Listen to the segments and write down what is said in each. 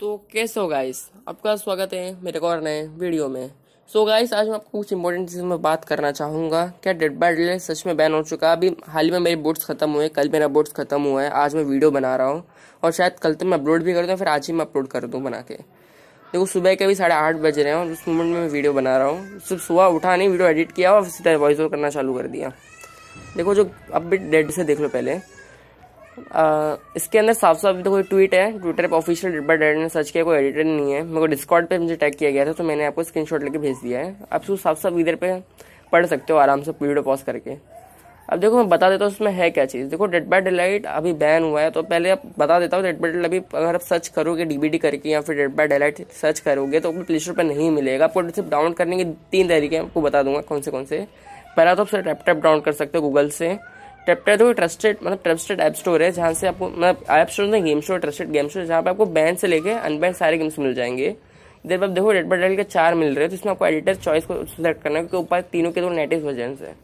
तो कैसे हो गाइस आपका स्वागत है मेरे को और नए वीडियो में। सो so गाइस आज मैं आपको कुछ इंपॉर्टेंट चीज़ में बात करना चाहूँगा। क्या डेड बाय डेड सच में बैन हो चुका है? अभी हाल ही में मेरे बोर्ड्स खत्म हुए, कल मेरा बोर्ड्स खत्म हुआ है। आज मैं वीडियो बना रहा हूँ। और शायद कल तक मैं अपलोड भी कर दूँ, फिर आज ही मैं अपलोड कर दूँ बना के। देखो, सुबह के भी साढ़े आठ बज रहे हैं और उस मोमेंट में मैं वीडियो बना रहा हूँ। सिर्फ़ सुबह उठा नहीं वीडियो एडिट किया और तरह वॉइस ओवर करना चालू कर दिया। देखो, जो अब भी डेड से देख लो पहले। इसके अंदर साफ़ साफ़ तो कोई ट्वीट है ट्विटर पर ऑफिशियल डिब्बा डेड ने सर्च किया, कोई एडिटर नहीं है। मेरे को डिस्कॉर्ड पे मुझे टैग किया गया था तो मैंने आपको स्क्रीनशॉट लेके भेज दिया है। आप उसको साफ़ साफ़ इधर पे पढ़ सकते हो आराम से, वीडियो पॉज करके। अब देखो, मैं बता देता हूँ उसमें है क्या चीज़। देखो डेड बाय डेलाइट अभी बैन हुआ है तो पहले आप बता देता हूँ डेड बाय डेलाइट अभी अगर आप सर्च करोगे डीबीडी करके या फिर डेड बाय डेलाइट सर्च करोगे तो आपको प्ले स्टोर पर नहीं मिलेगा। आपको सिर्फ़ डाउनलोड करने के तीन तरीके हैं, आपको बता दूँगा कौन से कौन से। पहला तो आप टैप टैप डाउनलोड कर सकते हो गूगल से। टेप्टा तो ट्रस्टेड मतलब ट्रस्टेड ऐप स्टोर है, जहाँ से आपको मतलब ऐप स्टोर नहीं game store trusted game store जहाँ पे आपको बैन से लेके अनबैन सारे गेम्स मिल जाएँगे। इधर पर देखो रेड बटल के चार मिल रहे हैं तो इसमें आपको एडिटर चॉइस को सिलेक्ट करना है, क्योंकि ऊपर तीनों के दो नेटिव वर्जन है।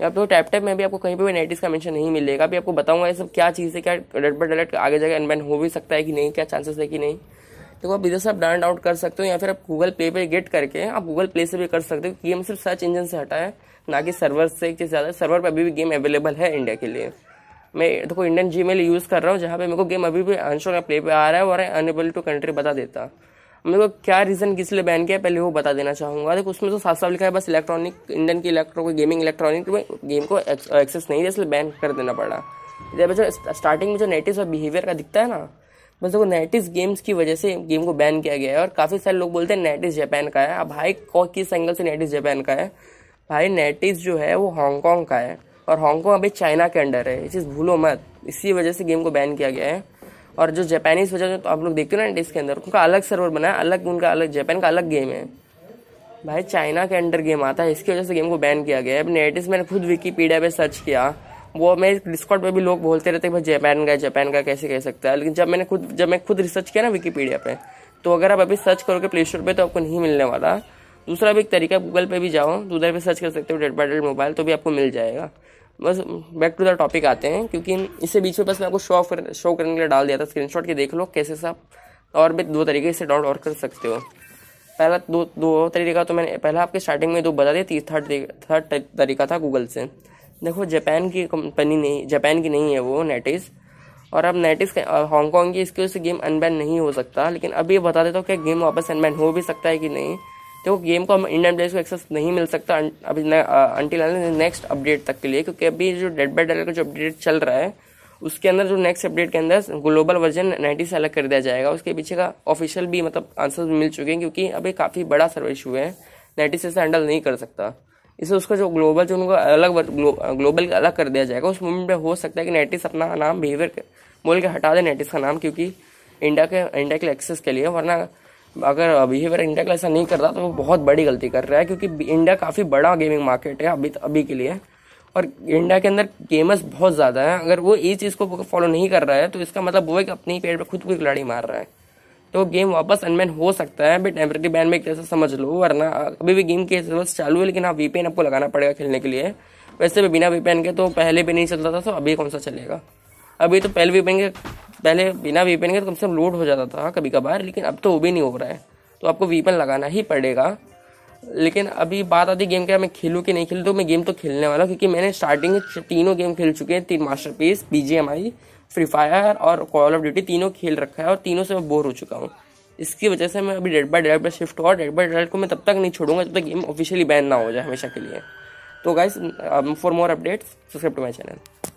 या तो टैप टैप में भी आपको कहीं पे भी नेटिस का मेंशन नहीं मिलेगा। अभी आपको बताऊँगा ये सब क्या चीज़ है, क्या रेड बट अलर्ट आगे जाकर अनबैन हो भी सकता है कि नहीं, क्या चांसेस है कि नहीं। तो आप इधर से आप डाउन आउट कर सकते हो, या फिर आप गूगल प्ले पे गेट करके आप गूगल प्ले से भी कर सकते हो गेम सिर्फ़ सर्च इंजन से हटा है ना कि सर्वर से एक चीज़ ज़्यादा सर्वर पर अभी भी गेम अवेलेबल है इंडिया के लिए। मैं, देखो इंडियन जी मेल यूज़ कर रहा हूँ, जहाँ पे मेरे को गेम अभी भी अंशों प्ले पे आ रहा है और अनेबल टू कंट्री बता देता। मेरे को क्या रीज़न किस लिए बैन किया पहले वो बता देना चाहूँगा। देखो, उसमें तो साफ़ साफ़ लिखा है, बस इलेक्ट्रॉनिक इंडियन की इलेक्ट्रो गेमिंग इलेक्ट्रॉनिक गेम को एक्सेस नहीं है, इसलिए बैन कर देना पड़ा। जब स्टार्टिंग में जो नेटिव और बिहेवियर का दिखता है ना बस देखो नेटिस गेम्स की वजह से गेम को बैन किया गया है और काफ़ी सारे लोग बोलते हैं नेटिस जापान का है। अब भाई किस एंगल से नेटिस जापान का है? भाई नेटिस जो है वो हांगकॉन्ग का है और हांगकॉन्ग अभी चाइना के अंडर है। ये चीज़ भूलो मत। इसी वजह से गेम को बैन किया गया है। और जो जापानीज वजह तो आप लोग देखते हो ना इंडिया के अंदर, उनका अलग सर्वर बना है, अलग उनका अलग जापान का अलग गेम है। भाई चाइना के अंडर गेम आता है, इसकी वजह से गेम को बैन किया गया है। अब नेटिस मैंने खुद विकीपीडिया पे सर्च किया। वो मैं डिस्कॉट पे भी लोग बोलते रहते भाई जापान का जापान का कैसे कह सकता है। लेकिन जब मैंने खुद, जब मैं खुद रिसर्च किया ना विकीपीडिया पे तो अगर आप अभी सर्च करोगे प्ले स्टोर पर तो आपको नहीं मिलने वाला। दूसरा भी एक तरीका गूगल पे भी जाओ तो उधर पे सर्च कर सकते हो डेट बाई डेट मोबाइल तो भी आपको मिल जाएगा। बस बैक टू द टॉपिक आते हैं, क्योंकि इससे बीच में बस मैं आपको शो ऑफ़ शो करने के लिए डाल दिया था। स्क्रीनशॉट के देख लो कैसे से और भी दो तरीके से डाउट और कर सकते हो। पहला दो दो तरीका तो मैंने, पहला आपके स्टार्टिंग में दो बता दिया थर्ड थर्ड तरीका था गूगल से। देखो, जापान की कंपनी नहीं, जापान की नहीं है वो नेटिस और अब नेटिस हांगकॉन्ग की इसकी वजह से गेम अनबैन नहीं हो सकता। लेकिन अभी बता देता हूँ क्या गेम वापस अनबैन हो भी सकता है कि नहीं। तो गेम को हम इंडियन प्लेयर्स को एक्सेस नहीं मिल सकता अभी अंटिल नेक्स्ट अपडेट तक के लिए। क्योंकि अभी जो डेड बाई डेड का जो अपडेट चल रहा है, उसके अंदर जो नेक्स्ट अपडेट के अंदर ग्लोबल वर्जन नाइन्टी से अलग कर दिया जाएगा। उसके पीछे का ऑफिशियल भी मतलब आंसर मिल चुके हैं, क्योंकि अभी काफ़ी बड़ा सर्वर इशू है। नाइन्टी से हैंडल नहीं कर सकता। इससे उसका जो ग्लोबल जो उनको अलग ग्लो, ग्लोबल अलग कर दिया जाएगा। उस मोमेंट में हो सकता है कि नेटिस अपना नाम बिहेवियर बोल के हटा दे नेटिस का नाम क्योंकि इंडिया के इंडिया के एक्सेस के लिए वरना अगर बिहेवियर इंडिया का ऐसा नहीं कर रहा तो वो बहुत बड़ी गलती कर रहा है क्योंकि इंडिया काफ़ी बड़ा गेमिंग मार्केट है अभी अभी के लिए। और इंडिया के अंदर गेमर्स बहुत ज़्यादा हैं। अगर वो इस चीज़ को फॉलो नहीं कर रहा है तो इसका मतलब वो है कि अपनी पेड़ पर खुद को खिलाड़ी मार रहा है। तो गेम वापस अनबैन हो सकता है बट टेम्परेरी बैन में एक तरह से समझ लो, वरना अभी भी गेम के सर्वर्स चालू है, लेकिन हाँ वीपेन आपको लगाना पड़ेगा खेलने के लिए। वैसे भी बिना वीपेन के तो पहले भी नहीं चलता था तो अभी कौन सा चलेगा? अभी तो पहले वीपेन के, पहले बिना वीपेन के तो कम से कम लोड हो जाता था कभी कभार लेकिन अब तो वो भी नहीं हो रहा है। तो आपको वीपेन लगाना ही पड़ेगा। लेकिन अभी बात आती गेम क्या मैं, खेलूँ कि नहीं खेलूँ तो मैं गेम तो खेलने वाला क्योंकि मैंने स्टार्टिंग में तीनों गेम खेल चुके हैं, तीन मास्टर पीस बी फ्री फायर और कॉल ऑफ़ ड्यूटी तीनों खेल रखा है और तीनों से मैं बोर हो चुका हूँ। इसकी वजह से मैं अभी डेड बाई डेड पर शिफ्ट हुआ डेड बाई डेड को मैं तब तक नहीं छोड़ूँगा जब तक गेम ऑफिशियली बैन ना हो जाए हमेशा के लिए। तो guys for more updates subscribe to my channel